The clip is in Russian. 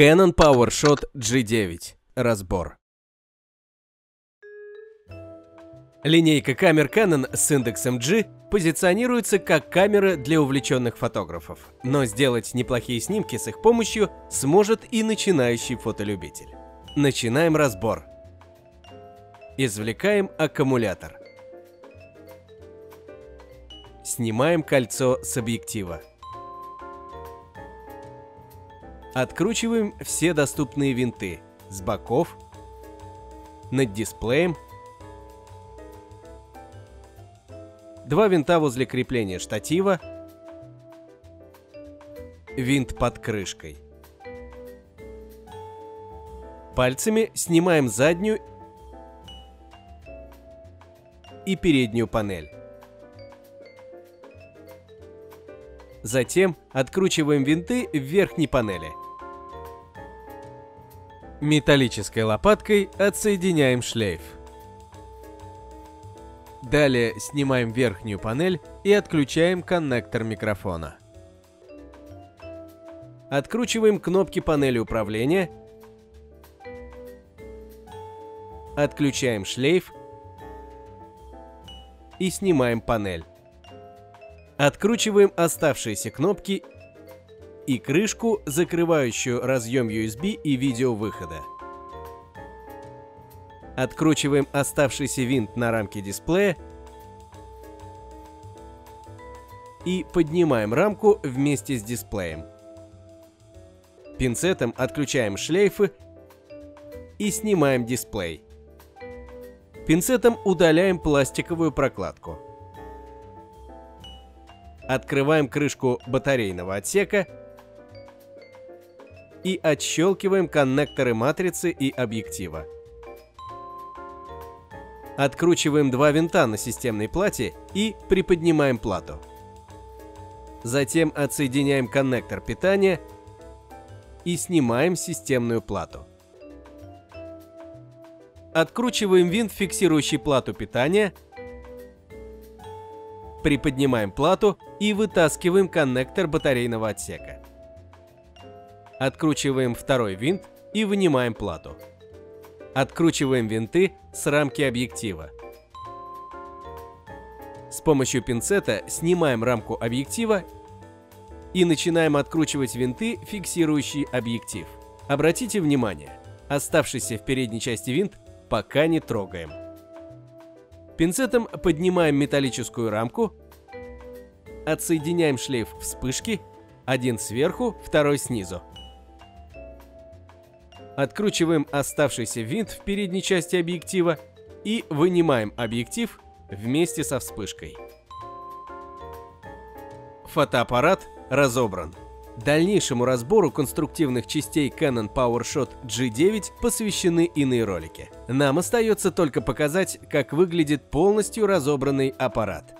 Canon PowerShot G9. Разбор. Линейка камер Canon с индексом G позиционируется как камера для увлеченных фотографов, но сделать неплохие снимки с их помощью сможет и начинающий фотолюбитель. Начинаем разбор. Извлекаем аккумулятор. Снимаем кольцо с объектива. Откручиваем все доступные винты с боков, над дисплеем, два винта возле крепления штатива, винт под крышкой. Пальцами снимаем заднюю и переднюю панель. Затем откручиваем винты в верхней панели. Металлической лопаткой отсоединяем шлейф. Далее снимаем верхнюю панель и отключаем коннектор микрофона. Откручиваем кнопки панели управления. Отключаем шлейф и снимаем панель. Откручиваем оставшиеся кнопки и крышку, закрывающую разъем USB и видеовыхода. Откручиваем оставшийся винт на рамке дисплея и поднимаем рамку вместе с дисплеем. Пинцетом отключаем шлейфы и снимаем дисплей. Пинцетом удаляем пластиковую прокладку. Открываем крышку батарейного отсека и отщелкиваем коннекторы матрицы и объектива. Откручиваем два винта на системной плате и приподнимаем плату. Затем отсоединяем коннектор питания и снимаем системную плату. Откручиваем винт, фиксирующий плату питания, приподнимаем плату и вытаскиваем коннектор батарейного отсека. Откручиваем второй винт и вынимаем плату. Откручиваем винты с рамки объектива. С помощью пинцета снимаем рамку объектива и начинаем откручивать винты, фиксирующие объектив. Обратите внимание, оставшийся в передней части винт пока не трогаем. Пинцетом поднимаем металлическую рамку, отсоединяем шлейф вспышки, один сверху, второй снизу. Откручиваем оставшийся винт в передней части объектива и вынимаем объектив вместе со вспышкой. Фотоаппарат разобран. Дальнейшему разбору конструктивных частей Canon PowerShot G9 посвящены иные ролики. Нам остается только показать, как выглядит полностью разобранный аппарат.